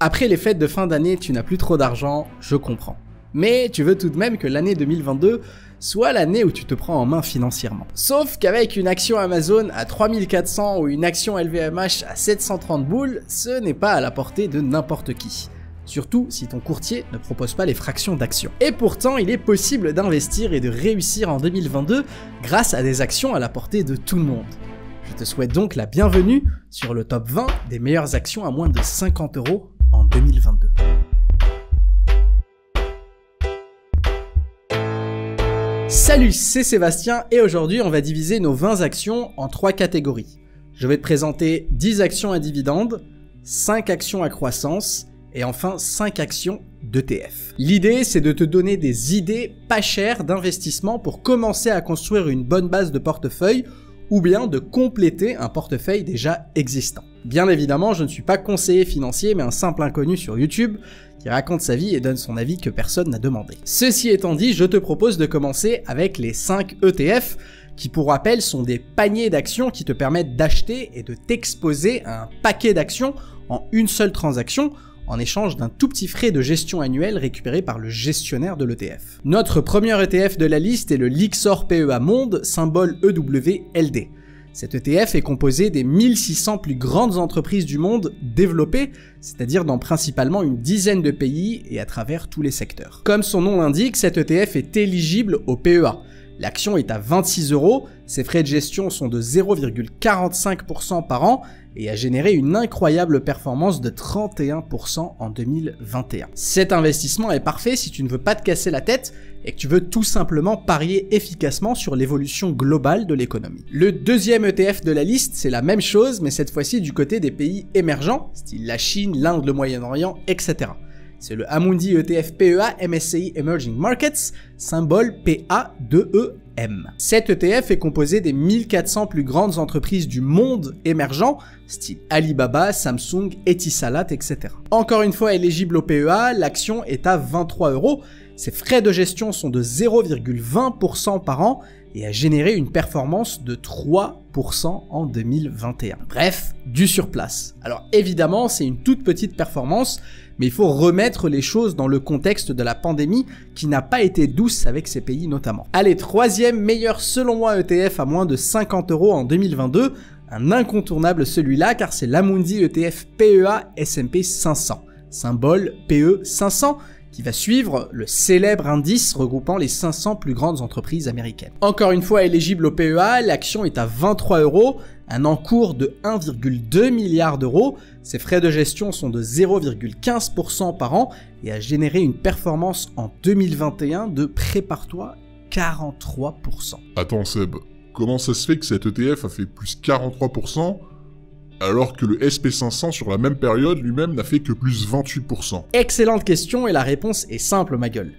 Après les fêtes de fin d'année, tu n'as plus trop d'argent, je comprends. Mais tu veux tout de même que l'année 2022 soit l'année où tu te prends en main financièrement. Sauf qu'avec une action Amazon à 3400 ou une action LVMH à 730 boules, ce n'est pas à la portée de n'importe qui. Surtout si ton courtier ne propose pas les fractions d'actions. Et pourtant, il est possible d'investir et de réussir en 2022 grâce à des actions à la portée de tout le monde. Je te souhaite donc la bienvenue sur le top 20 des meilleures actions à moins de 50 euros 2022. Salut, c'est Sébastien et aujourd'hui on va diviser nos 20 actions en 3 catégories. Je vais te présenter 10 actions à dividendes, 5 actions à croissance et enfin 5 actions d'ETF. L'idée c'est de te donner des idées pas chères d'investissement pour commencer à construire une bonne base de portefeuille ou bien de compléter un portefeuille déjà existant. Bien évidemment, je ne suis pas conseiller financier, mais un simple inconnu sur YouTube qui raconte sa vie et donne son avis que personne n'a demandé. Ceci étant dit, je te propose de commencer avec les 5 ETF, qui pour rappel sont des paniers d'actions qui te permettent d'acheter et de t'exposer à un paquet d'actions en une seule transaction, en échange d'un tout petit frais de gestion annuel récupéré par le gestionnaire de l'ETF. Notre premier ETF de la liste est le Lixor PEA Monde, symbole EWLD. Cet ETF est composé des 1600 plus grandes entreprises du monde développées, c'est-à-dire dans principalement une dizaine de pays et à travers tous les secteurs. Comme son nom l'indique, cet ETF est éligible au PEA. L'action est à 26 euros, ses frais de gestion sont de 0,45% par an et a généré une incroyable performance de 31% en 2021. Cet investissement est parfait si tu ne veux pas te casser la tête et que tu veux tout simplement parier efficacement sur l'évolution globale de l'économie. Le deuxième ETF de la liste, c'est la même chose, mais cette fois-ci du côté des pays émergents, style la Chine, l'Inde, le Moyen-Orient, etc. C'est le Amundi ETF PEA MSCI Emerging Markets, symbole PA2EM. Cet ETF est composé des 1400 plus grandes entreprises du monde émergent, style Alibaba, Samsung, Etisalat, etc. Encore une fois éligible au PEA, l'action est à 23 euros. Ses frais de gestion sont de 0,20% par an et a généré une performance de 3% en 2021. Bref, du surplace. Alors évidemment, c'est une toute petite performance, mais il faut remettre les choses dans le contexte de la pandémie qui n'a pas été douce avec ces pays notamment. Allez, troisième meilleur selon moi ETF à moins de 50 euros en 2022, un incontournable celui-là car c'est l'Amundi ETF PEA S&P 500, symbole PE 500 qui va suivre le célèbre indice regroupant les 500 plus grandes entreprises américaines. Encore une fois éligible au PEA, l'action est à 23 euros, un encours de 1,2 milliard d'euros, ses frais de gestion sont de 0,15% par an et a généré une performance en 2021 de prépare-toi 43%. Attends Seb, comment ça se fait que cet ETF a fait plus 43% alors que le SP500 sur la même période lui-même n'a fait que plus 28%. Excellente question et la réponse est simple ma gueule.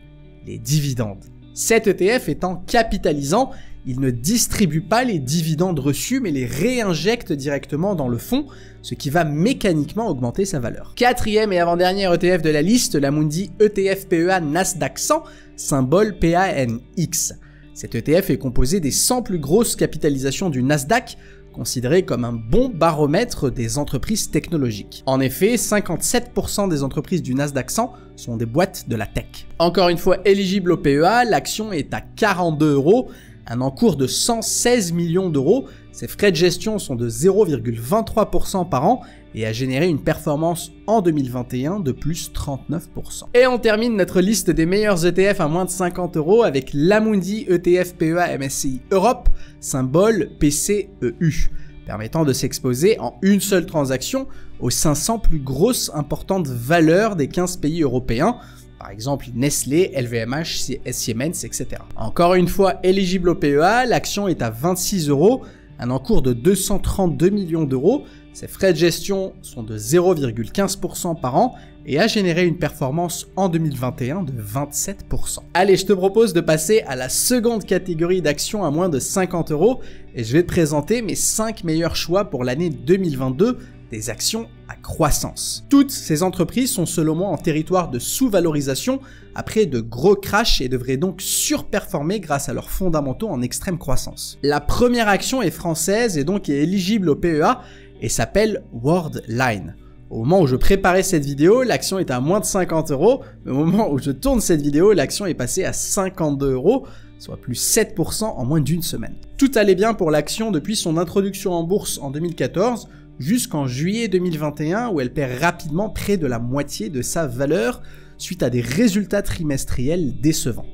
Les dividendes. Cet ETF étant capitalisant, il ne distribue pas les dividendes reçus mais les réinjecte directement dans le fonds, ce qui va mécaniquement augmenter sa valeur. Quatrième et avant-dernier ETF de la liste, la Mundi ETF PEA Nasdaq 100, symbole PANX. Cet ETF est composé des 100 plus grosses capitalisations du Nasdaq, considéré comme un bon baromètre des entreprises technologiques. En effet, 57% des entreprises du Nasdaq 100 sont des boîtes de la tech. Encore une fois éligible au PEA, l'action est à 42 euros, un encours de 116 millions d'euros, ses frais de gestion sont de 0,23% par an et a généré une performance en 2021 de plus 39%. Et on termine notre liste des meilleurs ETF à moins de 50 euros avec l'Amundi ETF PEA MSCI Europe, symbole PCEU permettant de s'exposer en une seule transaction aux 500 plus grosses importantes valeurs des 15 pays européens, par exemple Nestlé, LVMH, Siemens, etc. Encore une fois éligible au PEA, l'action est à 26 euros, un encours de 232 millions d'euros, ses frais de gestion sont de 0,15% par an et a généré une performance en 2021 de 27%. Allez, je te propose de passer à la seconde catégorie d'actions à moins de 50 euros et je vais te présenter mes 5 meilleurs choix pour l'année 2022 des actions à croissance. Toutes ces entreprises sont selon moi en territoire de sous-valorisation après de gros crashs et devraient donc surperformer grâce à leurs fondamentaux en extrême croissance. La première action est française et donc est éligible au PEA et s'appelle Worldline. Au moment où je préparais cette vidéo, l'action était à moins de 50 euros. Au moment où je tourne cette vidéo, l'action est passée à 52 euros, soit plus 7% en moins d'une semaine. Tout allait bien pour l'action depuis son introduction en bourse en 2014 jusqu'en juillet 2021 où elle perd rapidement près de la moitié de sa valeur suite à des résultats trimestriels décevants.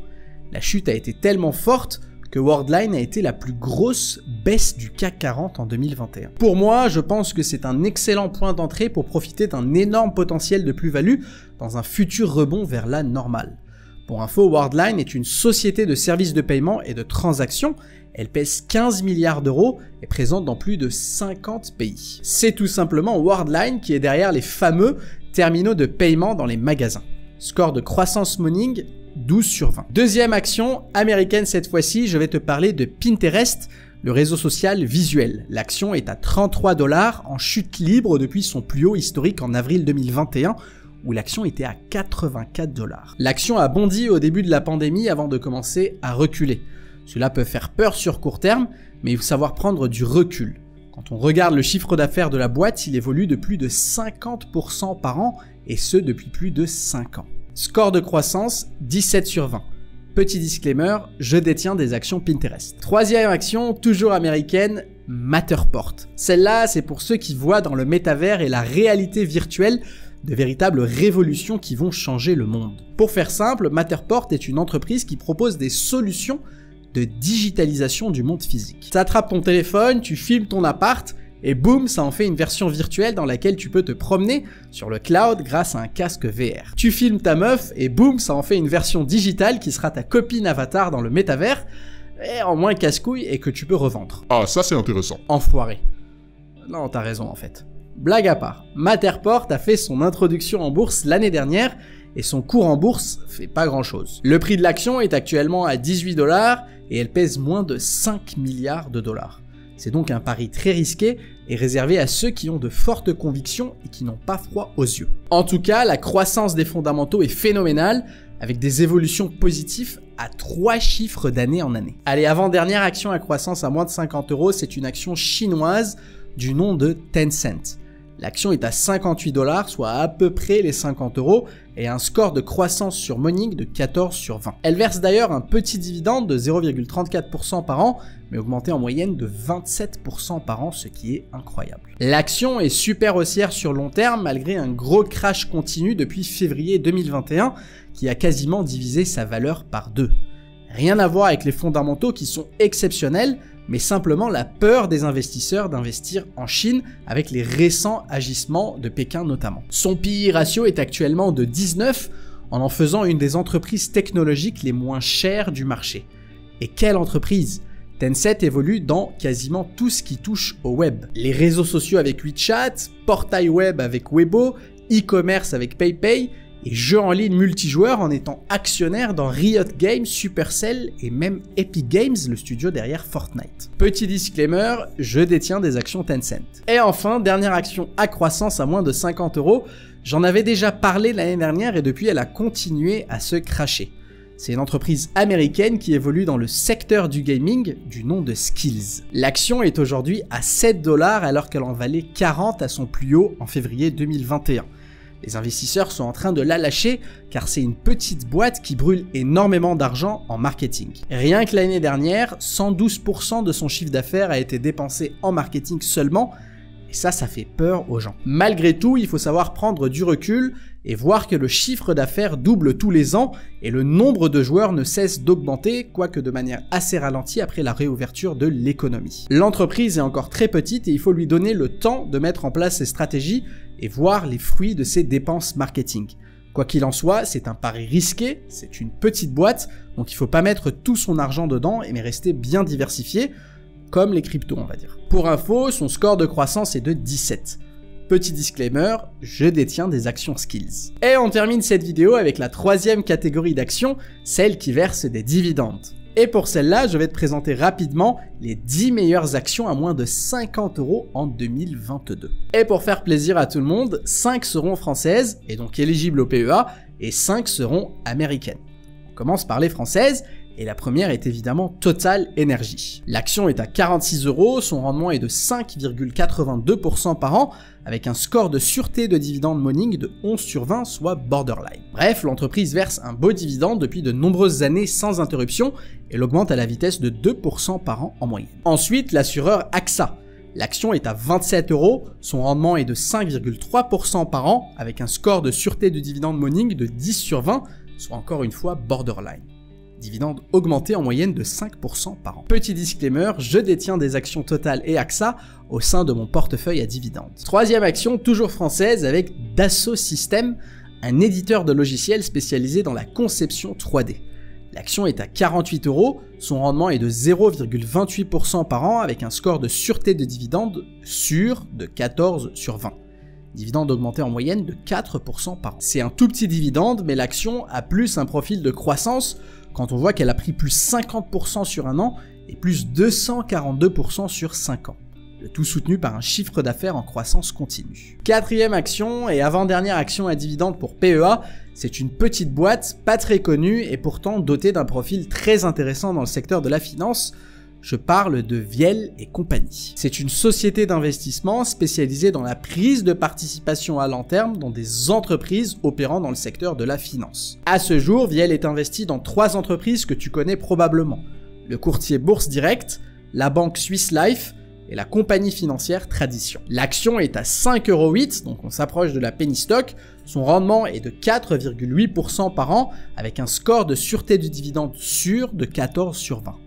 La chute a été tellement forte que Worldline a été la plus grosse baisse du CAC 40 en 2021. Pour moi, je pense que c'est un excellent point d'entrée pour profiter d'un énorme potentiel de plus-value dans un futur rebond vers la normale. Pour info, Worldline est une société de services de paiement et de transactions. Elle pèse 15 milliards d'euros et présente dans plus de 50 pays. C'est tout simplement Worldline qui est derrière les fameux terminaux de paiement dans les magasins. Score de croissance morning 12 sur 20. Deuxième action, américaine cette fois-ci, je vais te parler de Pinterest, le réseau social visuel. L'action est à 33 dollars en chute libre depuis son plus haut historique en avril 2021 où l'action était à 84 dollars. L'action a bondi au début de la pandémie avant de commencer à reculer. Cela peut faire peur sur court terme, mais il faut savoir prendre du recul. Quand on regarde le chiffre d'affaires de la boîte, il évolue de plus de 50% par an, et ce depuis plus de 5 ans. Score de croissance 17 sur 20. Petit disclaimer, je détiens des actions Pinterest. Troisième action, toujours américaine, Matterport. Celle-là, c'est pour ceux qui voient dans le métavers et la réalité virtuelle de véritables révolutions qui vont changer le monde. Pour faire simple, Matterport est une entreprise qui propose des solutions de digitalisation du monde physique. Tu attrapes ton téléphone, tu filmes ton appart, et boum, ça en fait une version virtuelle dans laquelle tu peux te promener sur le cloud grâce à un casque VR. Tu filmes ta meuf et boum, ça en fait une version digitale qui sera ta copine avatar dans le métavers, et en moins casse-couille et que tu peux revendre. Ah, ça c'est intéressant. Enfoiré. Non, t'as raison en fait. Blague à part, Matterport a fait son introduction en bourse l'année dernière et son cours en bourse fait pas grand chose. Le prix de l'action est actuellement à 18 dollars et elle pèse moins de 5 milliards de dollars. C'est donc un pari très risqué et réservé à ceux qui ont de fortes convictions et qui n'ont pas froid aux yeux. En tout cas, la croissance des fondamentaux est phénoménale, avec des évolutions positives à trois chiffres d'année en année. Allez, avant-dernière action à croissance à moins de 50 euros, c'est une action chinoise du nom de Tencent. L'action est à 58 dollars, soit à peu près les 50 euros, et un score de croissance sur Morning de 14 sur 20. Elle verse d'ailleurs un petit dividende de 0,34% par an, mais augmenté en moyenne de 27% par an, ce qui est incroyable. L'action est super haussière sur long terme, malgré un gros crash continu depuis février 2021, qui a quasiment divisé sa valeur par deux. Rien à voir avec les fondamentaux qui sont exceptionnels, mais simplement la peur des investisseurs d'investir en Chine avec les récents agissements de Pékin notamment. Son PI ratio est actuellement de 19 en en faisant une des entreprises technologiques les moins chères du marché. Et quelle entreprise? Tencent évolue dans quasiment tout ce qui touche au web. Les réseaux sociaux avec WeChat, portail web avec Weibo, e-commerce avec PayPay, et jeux en ligne multijoueur en étant actionnaire dans Riot Games, Supercell et même Epic Games, le studio derrière Fortnite. Petit disclaimer, je détiens des actions Tencent. Et enfin, dernière action à croissance à moins de 50 euros, j'en avais déjà parlé l'année dernière et depuis elle a continué à se cracher. C'est une entreprise américaine qui évolue dans le secteur du gaming du nom de Skills. L'action est aujourd'hui à 7 dollars alors qu'elle en valait 40 à son plus haut en février 2021. Les investisseurs sont en train de la lâcher car c'est une petite boîte qui brûle énormément d'argent en marketing. Rien que l'année dernière, 112% de son chiffre d'affaires a été dépensé en marketing seulement et ça, ça fait peur aux gens. Malgré tout, il faut savoir prendre du recul et voir que le chiffre d'affaires double tous les ans et le nombre de joueurs ne cesse d'augmenter, quoique de manière assez ralentie après la réouverture de l'économie. L'entreprise est encore très petite et il faut lui donner le temps de mettre en place ses stratégies et voir les fruits de ses dépenses marketing. Quoi qu'il en soit, c'est un pari risqué, c'est une petite boîte, donc il faut pas mettre tout son argent dedans, mais rester bien diversifié, comme les cryptos on va dire. Pour info, son score de croissance est de 17. Petit disclaimer, je détiens des actions skills. Et on termine cette vidéo avec la troisième catégorie d'actions, celle qui verse des dividendes. Et pour celle-là, je vais te présenter rapidement les 10 meilleures actions à moins de 50 euros en 2022. Et pour faire plaisir à tout le monde, 5 seront françaises et donc éligibles au PEA et 5 seront américaines. On commence par les françaises et la première est évidemment Total Energy. L'action est à 46 euros, son rendement est de 5,82% par an, avec un score de sûreté de dividende morning de 11 sur 20, soit borderline. Bref, l'entreprise verse un beau dividende depuis de nombreuses années sans interruption, et l'augmente à la vitesse de 2% par an en moyenne. Ensuite, l'assureur AXA. L'action est à 27 euros, son rendement est de 5,3% par an, avec un score de sûreté de dividende morning de 10 sur 20, soit encore une fois borderline dividende augmenté en moyenne de 5% par an. Petit disclaimer, je détiens des actions Total et AXA au sein de mon portefeuille à dividendes. Troisième action, toujours française, avec Dassault Systèmes, un éditeur de logiciels spécialisé dans la conception 3D. L'action est à 48 euros, son rendement est de 0,28% par an avec un score de sûreté de dividende sûr de 14 sur 20. Dividende augmenté en moyenne de 4% par an. C'est un tout petit dividende, mais l'action a plus un profil de croissance quand on voit qu'elle a pris plus 50% sur un an et plus 242% sur 5 ans. Le tout soutenu par un chiffre d'affaires en croissance continue. Quatrième action et avant-dernière action à dividende pour PEA, c'est une petite boîte pas très connue et pourtant dotée d'un profil très intéressant dans le secteur de la finance, je parle de Viel et compagnie. C'est une société d'investissement spécialisée dans la prise de participation à long terme dans des entreprises opérant dans le secteur de la finance. À ce jour, Viel est investi dans trois entreprises que tu connais probablement. Le courtier Bourse Direct, la banque Swiss Life et la compagnie financière Tradition. L'action est à 5,8€, donc on s'approche de la penny stock. Son rendement est de 4,8% par an avec un score de sûreté du dividende sûr de 14 sur 20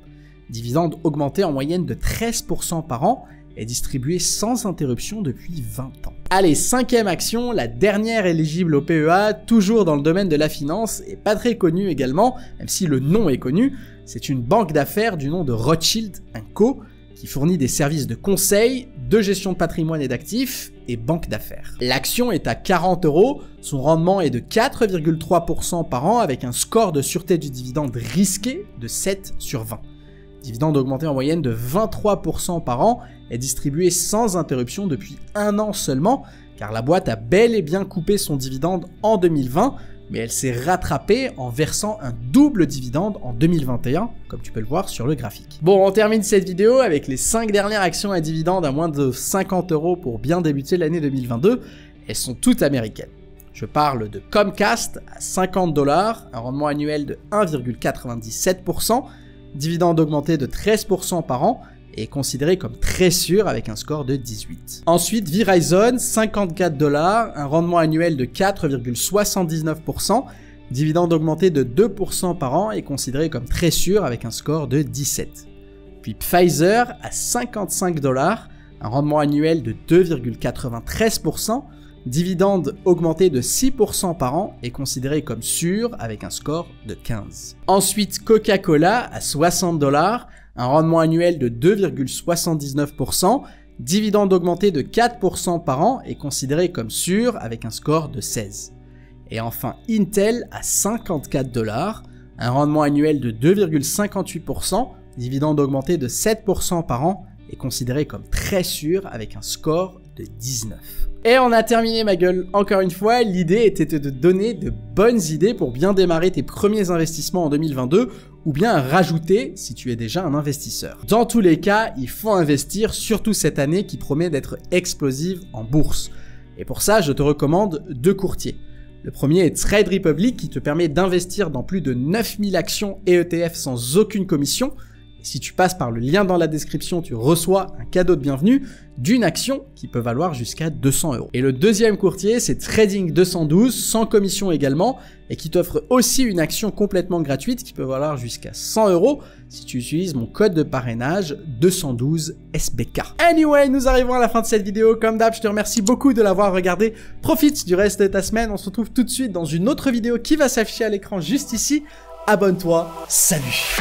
dividende augmenté en moyenne de 13% par an et distribué sans interruption depuis 20 ans. Allez, cinquième action, la dernière éligible au PEA, toujours dans le domaine de la finance et pas très connue également, même si le nom est connu, c'est une banque d'affaires du nom de Rothschild Co qui fournit des services de conseil, de gestion de patrimoine et d'actifs et banque d'affaires. L'action est à 40 euros, son rendement est de 4,3% par an avec un score de sûreté du dividende risqué de 7 sur 20. Dividende augmenté en moyenne de 23% par an est distribué sans interruption depuis un an seulement, car la boîte a bel et bien coupé son dividende en 2020, mais elle s'est rattrapée en versant un double dividende en 2021, comme tu peux le voir sur le graphique. Bon, on termine cette vidéo avec les 5 dernières actions à dividende à moins de 50 euros pour bien débuter l'année 2022. Elles sont toutes américaines. Je parle de Comcast à 50 dollars, un rendement annuel de 1,97%, dividende augmenté de 13% par an et considéré comme très sûr avec un score de 18. Ensuite, Verizon, 54 dollars, un rendement annuel de 4,79%, dividende augmenté de 2% par an et considéré comme très sûr avec un score de 17. Puis Pfizer à 55 dollars, un rendement annuel de 2,93%, Dividende augmenté de 6% par an et considéré comme sûr avec un score de 15. Ensuite, Coca-Cola à 60 dollars, un rendement annuel de 2,79%, dividende augmenté de 4% par an et considéré comme sûr avec un score de 16. Et enfin, Intel à 54 dollars, un rendement annuel de 2,58%, dividende augmenté de 7% par an et considéré comme très sûr avec un score de 19. Et on a terminé ma gueule. Encore une fois, l'idée était de te donner de bonnes idées pour bien démarrer tes premiers investissements en 2022 ou bien rajouter si tu es déjà un investisseur. Dans tous les cas, il faut investir, surtout cette année qui promet d'être explosive en bourse. Et pour ça, je te recommande deux courtiers. Le premier est Trade Republic qui te permet d'investir dans plus de 9000 actions et ETF sans aucune commission si tu passes par le lien dans la description, tu reçois un cadeau de bienvenue d'une action qui peut valoir jusqu'à 200 euros. Et le deuxième courtier, c'est Trading 212, sans commission également, et qui t'offre aussi une action complètement gratuite qui peut valoir jusqu'à 100 euros si tu utilises mon code de parrainage 212 SBK. Anyway, nous arrivons à la fin de cette vidéo. Comme d'hab, je te remercie beaucoup de l'avoir regardé. Profite du reste de ta semaine. On se retrouve tout de suite dans une autre vidéo qui va s'afficher à l'écran juste ici. Abonne-toi. Salut